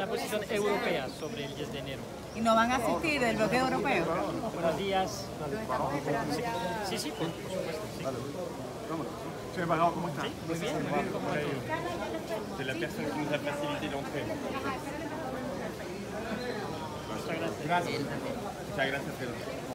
una posición europea sobre el 10 de enero. ¿Y no van a asistir del bloqueo europeo? Buenos días. Sí, sí, por supuesto. Sí. Embajador, ¿cómo está? Muy bien, muy bien. ¿Cómo va todo? C'est la personne qui nous a facilité l'entrée. Muchas gracias. Muchas gracias, Pedro.